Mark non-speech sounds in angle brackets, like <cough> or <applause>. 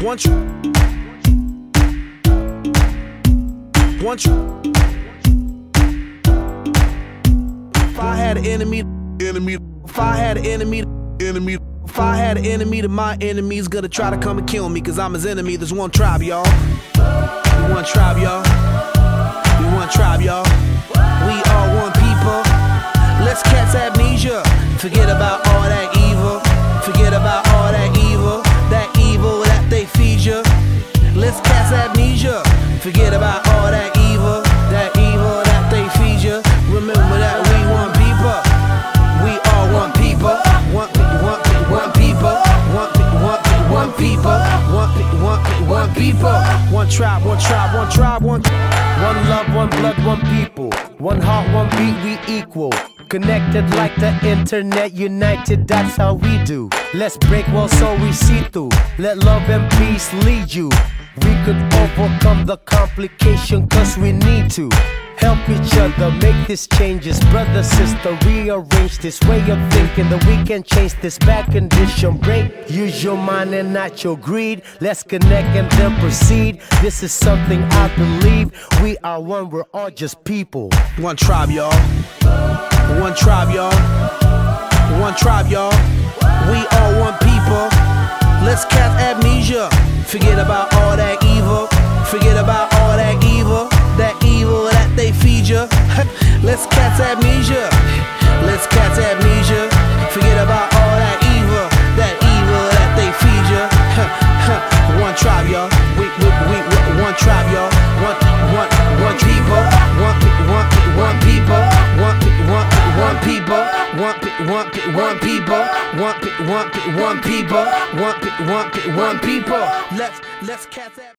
One. Tr- one. Tr- if I had an enemy, enemy. If I had an enemy, enemy. If I had an enemy, then my enemy's gonna try to come and kill me, cause I'm his enemy. There's one tribe, y'all. One tribe, y'all. One tribe, y'all. Let's catch amnesia. Forget about all that evil. That evil that they feed you. Remember that we want people. We all want people. One, pe- one people. One, pe- one people. One, pe- one people. One tribe, one tribe, one tribe, one. One love, one blood, one people. One heart, one beat, we equal. Connected like the internet, united, that's how we do. Let's break walls so we see through. Let love and peace lead you. We could overcome the complication, cause we need to. Help each other make these changes. Brother, sister, rearrange this way of thinking that we can change this bad condition. Break, use your mind and not your greed. Let's connect and then proceed. This is something I believe. We are one, we're all just people. One tribe, y'all. One tribe, y'all. One tribe, y'all. We are one people. Let's cast amnesia. Forget about all that evil. Forget about all that evil. That evil that they feed you. <laughs> Let's catch amnesia. Let's catch amnesia. Forget about all that evil. That evil that they feed you. <laughs> One tribe, y'all. We, we, we, one tribe, y'all. One, one, one people. One, one, one people. One, one, one people. One, one, one people. One, one, one people. One, one, one people. Let's, let's catch that.